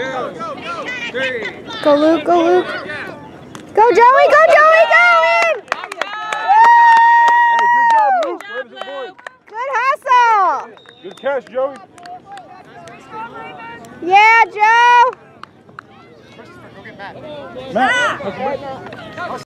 two, three. Go Luke, go Luke. Go Joey, go Joey, go in! Good Good hustle! Good catch, Joey. Yeah, Joe! Matt.